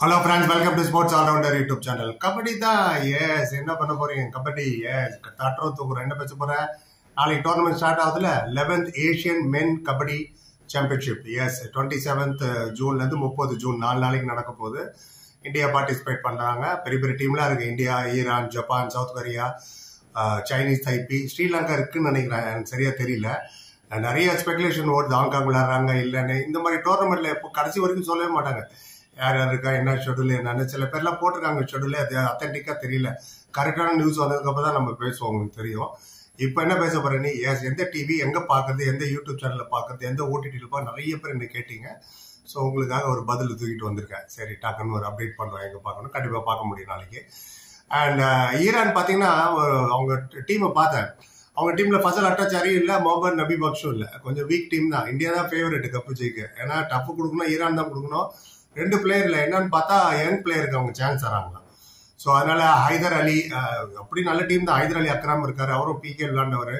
Hello friends welcome to sports allrounder YouTube channel kabaddi தான் எஸ் என்ன பண்ண போறீங்க? கபடி எஸ் தட்டுறோம் தூக்குறோம். என்ன பேச போறேன் நாளைக்கு tournament start ஆகுதுல. Eleventh Asian men kabaddi championship is twenty seventh ஜூன்ல இருந்து முப்பது ஜூன் நாலு நாளைக்கு நடக்க போகுது. இந்தியா பார்ட்டிசிபேட் பண்றாங்க. பெரிய பெரிய டீம்லாம் இருக்கு. India Iran Japan South Korea Chinese Taipei Sri Lanka இருக்குன்னு நினைக்கிறேன். எனக்கு சரியா தெரியல. நிறைய ஸ்பெகுலேஷன் ஓடுது. ஹாங்காங் விளையாடுறாங்க இல்லைன்னு. இந்த மாதிரி டோர்னமெண்ட்ல இப்போ கடைசி வரைக்கும் சொல்லவே மாட்டாங்க. யார் யார் இருக்கா என்ன ஷெடியூல் என்னன்னு. சில பேர்லாம் போட்டிருக்காங்க ஷெடியூலே அது அத்தன்டிக்காக தெரியல. கரெக்டான நியூஸ் வந்ததுக்கப்புறம் தான் நம்ம பேசுவோம் உங்களுக்கு தெரியும். இப்போ என்ன பேச போற நீ? எஸ் எந்த டிவி எங்கே பார்க்குறது எந்த யூடியூப் சேனலில் பார்க்குறது எந்த ஓடிடியில் பா நிறைய பேர் என்ன கேட்டீங்க. ஸோ உங்களுக்காக ஒரு பதில் தூக்கிட்டு வந்திருக்கேன். சரி டக்குன்னு ஒரு அப்டேட் பண்ணுறோம் எங்கே பார்க்கணும். கண்டிப்பாக பார்க்க முடியும் நாளைக்கு. அண்ட் ஈரான் பார்த்தீங்கன்னா ஒரு- அவங்க டீமை பார்த்தேன். அவங்க டீம்ல ஃபசல் அட்டாச்சாரி இல்ல மொஹமத் நபி பக்ஷும் இல்ல. கொஞ்சம் வீக் டீம் தான். இந்தியா தான் ஃபேவரட் கப்பு ஜெயிக்க ஏன்னா டஃப் கொடுக்கணும் ஈரான் தான் கொடுக்கணும். ரெண்டு பிளேயர்ல என்னன்னு பார்த்தா யங் பிளேயருக்கு அவங்க சான்ஸ் தராங்களா ஸோ அதனால ஹைதர் அலி அப்படி நல்ல டீம் தான். ஹைதர் அலி அக்ராம் இருக்காரு. அவரும் பிகே விளாண்டவர்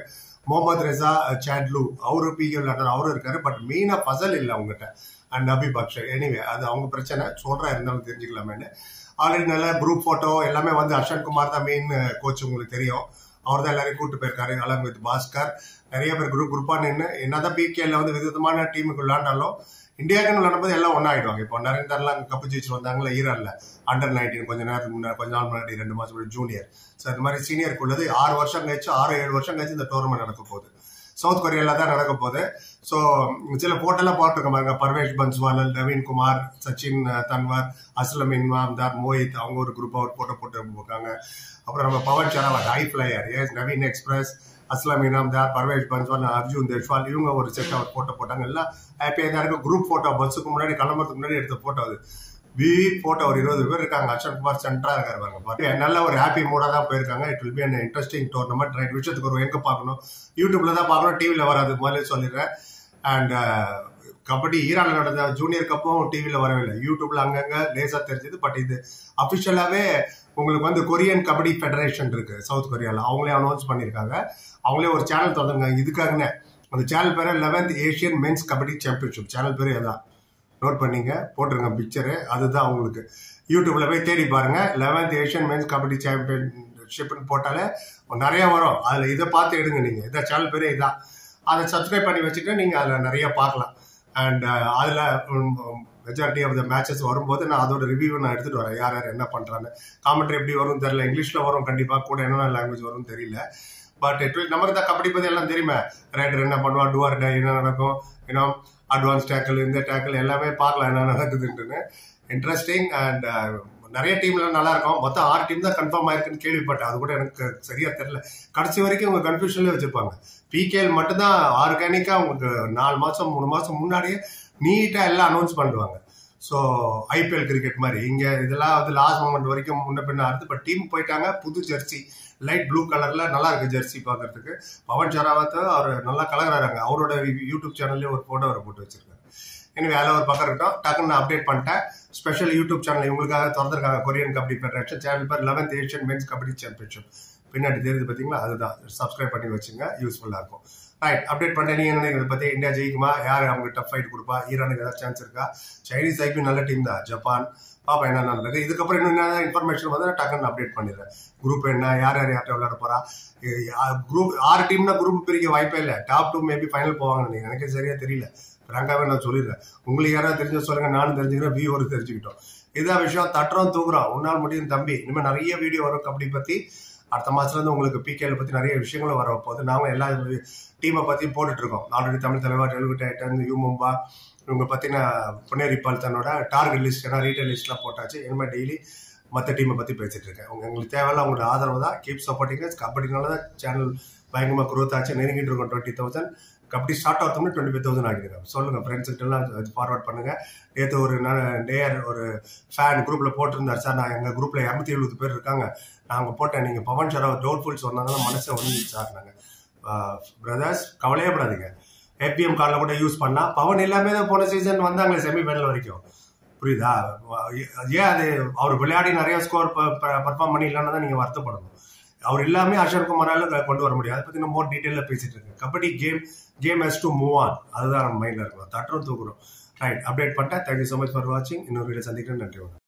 முகமது ரெசா சாட்லு அவரும் பிகே விளாண்டவர் அவரும் இருக்காரு. பட் மெயினாக பசல் இல்லை அவங்ககிட்ட. அண்ட் நபி பக்ஷர் எனிவே அது அவங்க பிரச்சனை. சொல்றா இருந்தாலும் தெரிஞ்சுக்கலாமேன்னு. ஆல்ரெடி நல்ல குரூப் போட்டோ எல்லாமே வந்து அர்ஷன் குமார் தான் மெயின் கோச் உங்களுக்கு தெரியும். அவர் தான் எல்லாரையும் கூப்பிட்டு போயிருக்காரு. Along with Bhaskar. நிறைய பேர் குரூப் குரூப்பாக நின்று என்னதான் பிகேல வந்து விதவிதமான டீமுக்கு விளையாண்டாலும் இந்தியாவுக்குன்னு விளையாடும்போது எல்லாம் ஒன்றா ஆயிடுவாங்க இப்போ நரேந்தர்லாம் கப்பு ஜெயிச்சு வந்தாங்களே ஈரான்ல. அண்டர் நைன்டீன் கொஞ்ச நேரத்துக்கு முன்னாடி கொஞ்ச நாள் முன்னாடி ரெண்டு மாசம் முன்னாடி ஜூனியர் ஸோ இந்த மாதிரி சீனியருக்கு உள்ளது ஆறு வருஷம் கழிச்சு ஆறு ஏழு வருஷம் கழிச்சு இந்த டோர்னமெண்ட் நடக்க போகுது. சவுத் கொரியால தான் நடக்க போகுது. ஸோ சில போட்டெல்லாம் போட்டிருக்க பாருங்க. பர்வேஷ் பன்ஸ்வாலல் நவீன் குமார் சச்சின் தன்வர் அஸ்லம் இன்வாம்தார் மோஹித் அவங்க ஒரு குரூப்பாக ஒரு போட்டோ போட்டு போட்டாங்க அப்புறம் நம்ம பவன் சரவத் ஹை பிளேயர் எஸ் நவீன் எக்ஸ்பிரஸ் அஸ்லாம் இனாம்தார் பர்வேஷ் பன்ஸ்வால் அர்ஜுன் தேஷ்வால் இவங்க ஒரு செட் அவர் போட்டோ போட்டாங்க. எல்லாம் ஹாப்பியாக தான் இருக்கும். குரூப் போட்டோ பஸ்ஸுக்கு முன்னாடி கிளம்புறதுக்கு முன்னாடி எடுத்த போட்டோ அது. வி போட்டோ ஒரு இருபது பேர் இருக்காங்க. அர்ஷன் குமார் சென்டரா இருக்காரு பாருங்க. நல்ல ஒரு ஹாப்பி மூடா தான் போயிருக்காங்க. It will be an interesting tournament right விஷயத்துக்கு ஒரு எங்க பார்க்கணும்? யூடியூப்ல தான் பார்க்கணும். டிவியில் வராது முதல்ல சொல்லிடுறேன். அண்ட் கபடி ஈரான்ல நடந்த ஜூனியர் கப்பும் டிவியில் வரவில்லை. யூடியூப்ல அங்கங்க லேசா தெரிஞ்சது பட் இது அபிஷியலாவே உங்களுக்கு வந்து கொரியன் கபடி ஃபெடரேஷன் இருக்கு சவுத் கொரியால. அவங்களே அனௌன்ஸ் பண்ணிருக்காங்க அவங்களே ஒரு சேனல் தொடங்க இதுக்காகனே அந்த சேனல் பேரு eleventh Asian men's kabaddi championship channel பேரு அதான் நோட் பண்ணீங்க போட்டிருங்க பிக்சரு அதுதான் உங்களுக்கு. யூடியூப்ல போய் தேடி பாருங்க. லெவன்த் ஏஷியன் மென்ஸ் கபடி சாம்பியன்ஷிப்னு போட்டாலே நிறைய வரும். அதுல இதை பார்த்து எடுங்க நீங்க. இதான் சேனல் பேரே இதான். அதை சப்ஸ்கிரைப் பண்ணி வச்சுட்டு நீங்க அதுல நிறைய பார்க்கலாம். அண்ட் அதில் மெஜாரிட்டி ஆஃப் த மேட்சஸ் வரும்போது நான் அதோட ரிவ்யூ நான் எடுத்துட்டு வரேன். யார் யார் என்ன பண்ணுறாங்க காமெண்ட்ரி எப்படி வரும் தெரியல. இங்கிலீஷில் வரும் கண்டிப்பாக கூட என்னென்ன லாங்குவேஜ் வரும் தெரியல. பட் நமக்கு தான் கபடி பற்றி எல்லாம் தெரியுமே? ரைடர் என்ன பண்ணுவா? டூஆர் டே என்ன நடக்கும்? இன்னும் அட்வான்ஸ் டேக்கிள் இந்த டேக்கிள் எல்லாமே பார்க்கலாம். என்ன நடக்குதுன்ட்டுன்னு. இன்ட்ரெஸ்டிங் அண்ட் நிறைய டீம்லாம் நல்லா இருக்கும். மொத்தம் ஆறு டீம் தான் கன்ஃபார்ம் ஆயிருக்குன்னு கேள்விப்பட்டேன். அது கூட எனக்கு சரியா தெரியல. கடைசி வரைக்கும் உங்க கன்ஃபியூஷன்லேயே வச்சிருப்பாங்க. பிகேஎல் மட்டும்தான் ஆர்கானிக்கா உங்களுக்கு நாலு மாசம் மூணு மாசம் முன்னாடியே நீட்டா எல்லாம் அனௌன்ஸ் பண்ணுவாங்க. ஸோ ஐபிஎல் கிரிக்கெட் மாதிரி. இங்க இதெல்லாம் வந்து லாஸ்ட் மூமெண்ட் வரைக்கும் முன்ன பின்ன ஆறுது பட் டீம் போயிட்டாங்க புது ஜெர்சி லைட் ப்ளூ கலர்ல நல்லா இருக்கு ஜெர்சி பார்க்கறதுக்கு பவன் ஷராவத்தை அவர் நல்லா கலகுறாங்க அவரோட யூடியூப் சேனல்லே ஒரு போட்டோ அவர் போட்டு வச்சிருக்காரு. எனவே அதில் ஒரு பக்கம் இருக்கட்டும். டக்குன்னு நான் அப்டேட் பண்ணிட்டேன். ஸ்பெஷல் யூடியூப் சேனல் இவங்களுக்காக திறந்திருக்காங்க. கொரியன் கபடி ஃபெடரேஷன் சேனல் பேர் eleventh Asian men's kabaddi championship பின்னாடி தெரியுது பார்த்தீங்களா அதுதான். சப்ஸ்கிரைப் பண்ணி வச்சுங்க. யூஸ்ஃபுல்லாக இருக்கும். ரைட் அப்டேட் பண்ண நீங்கள் என்ன நினைக்கிறத இந்தியா ஜெயிக்குமா? யார் அவங்க டஃப் ஃபைட் கொடுப்பா? ஈரானுக்கு ஏதாவது சான்ஸ் இருக்கா? சைனீஸ் ஐபி நல்ல டீம் தான். ஜப்பான் பாப்பா என்ன நடக்குது இதுக்கப்புறம் இன்னும் என்ன இன்ஃபர்மேஷன் வந்து நான் டக்குன்னு அப்டேட் பண்ணிடுறேன். குரூப் என்ன? யார் யார் யார்கிட்ட விளையாட போறா? குரூப் ஆறு டீம்னா குரூப் பிரிக்க வாய்ப்பே இல்லை. டாப் டூ மேபி ஃபைனல் போவாங்கன்னு நீங்க எனக்கு சரியா தெரியல. ஃப்ராங்காவே நான் சொல்லிடுறேன். உங்களுக்கு யாராவது தெரிஞ்ச சொல்லுங்க. நானும் தெரிஞ்சுக்கிறேன். வியூவர் தெரிஞ்சுக்கிட்டோம். இதான் விஷயம். தட்டுறோம் தூக்குறோம் உன்னால் முடியும் தம்பி. இனிமேல் நிறைய வீடியோ வரும் கபடி பத்தி. அடுத்த மாதத்துலேருந்து உங்களுக்கு பிகேல பற்றி நிறைய விஷயங்களும் வர போகுது நாங்களும் எல்லா டீமை பற்றியும் போட்டுட்ருக்கோம் ஆல்ரெடி தமிழ் தலைவர் தெலுங்கு டைட்டன் யூ மும்பா இவங்க பத்தின புனேரி தன்னோட டார்கெட் லிஸ்ட் ஏன்னா ரீட்டைல் லிஸ்ட்லாம் போட்டாச்சு. இனிமேல் டெய்லி மற்ற டீமை பற்றி பேசிகிட்டு இருக்கேன். உங்களுக்கு தேவையில்ல உங்களோட ஆதரவு தான். கீப் சப்போர்ட்டிங் கபடினால தான் சேனல் பயங்கரமாக குரோத் ஆச்சு. நெருங்கிட்டு இருக்கோம் டுவெண்ட்டி தௌசண்ட் கபடி ஸ்டார்ட் ஆகிறதுக்கு டுவெண்ட்டி ஃபைவ் தௌசண்ட் ஆகிடுங்க சொல்லுங்க ஃப்ரெண்ட்ஸ்கிட்ட எல்லாம் ஃபார்வர்ட் பண்ணுங்க. நேற்று ஒரு நேர் ஒரு ஃபேன் குரூப்பில் போட்டிருந்தார். சார் நான் எங்கள் குரூப்பில் இரநூத்தி எழுபது பேர் இருக்காங்க. நாங்கள் போட்டேன். நீங்கள் பவன் ஷராவ் டவுட்ஃபுல் சொன்னாங்கன்னா மனசை ஒன்று சார் நாங்கள் பிரதர்ஸ் கவலையே படாதீங்க. ஏபிஎம் கார்டில் கூட யூஸ் பண்ணால் பவன் எல்லாமே தான் போன சீசன் வந்தாங்க செமி ஃபைனல் வரைக்கும். புரியுதா? ஏன் அது அவர் விளையாடி நிறைய ஸ்கோர் பர்ஃபார்ம் பண்ணி இல்லைன்னா தான் நீங்கள் வருத்தப்படணும். அவர் எல்லாமே அஷர் குமாரால கொண்டு வர முடியாது அதை பத்தி நம்ம மோர் டீட்டெயில பேசிட்டு இருக்கேன் kabaddi game game has to move on அதுதான் நம்ம மைண்ட்ல இருக்கணும். தட்டுறோம் தூக்குறோம். ரைட் அப்டேட் பண்ணிட்டேன் thank you so much for வாட்சிங் இன்னொரு வீடியோ சந்திக்கிறேன். நன்றி வணக்கம்.